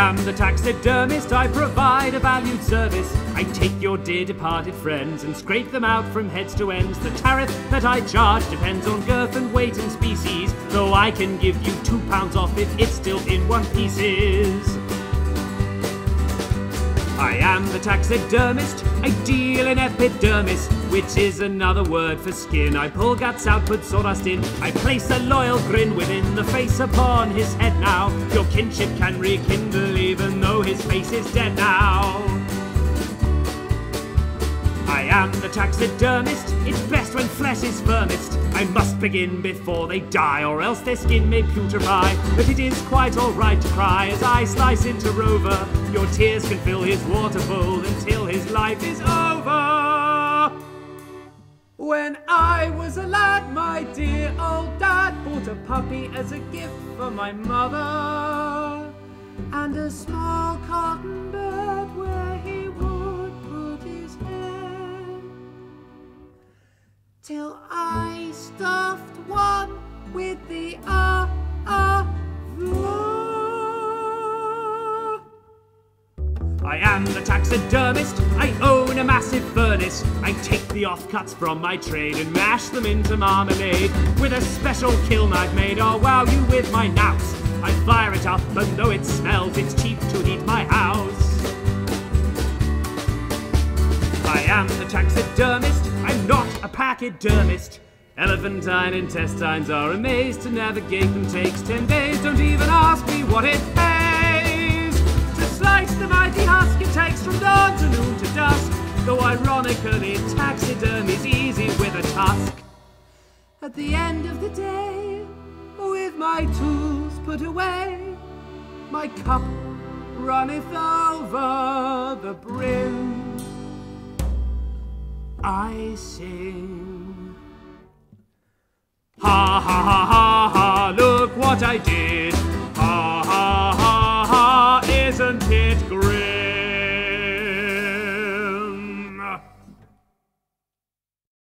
am the taxidermist, I provide a valued service. I take your dear departed friends and scrape them out from heads to ends. The tariff that I charge depends on girth and weight and species, though I can give you two pounds off if it's still in one pieces. The taxidermist, I deal in epidermis, which is another word for skin. I pull guts out, put sawdust in, I place a loyal grin within the face upon his head now. Your kinship can rekindle even though his face is dead now. I am the taxidermist. It's best when flesh is firmest. I must begin before they die, or else their skin may putrefy. But it is quite alright to cry as I slice into Rover. Your tears can fill his water bowl until his life is over. When I was a lad, my dear old dad bought a puppy as a gift for my mother, and a small cotton Till I stuffed one with the ah ah I am the taxidermist. I own a massive furnace. I take the offcuts from my trade and mash them into marmalade. With a special kiln I've made, I'll wow you with my nous. I fire it up, and though it smells, it's cheap to heat my house. I am the taxidermist. Not a pachydermist. Elephantine intestines are a maze to navigate them takes ten days. Don't even ask me what it pays to slice the mighty husk. It takes from dawn to noon to dusk. Though ironically, taxidermy's easy with a tusk. At the end of the day, with my tools put away, my cup runneth over the brim. I sing. Ha ha ha ha ha, look what I did.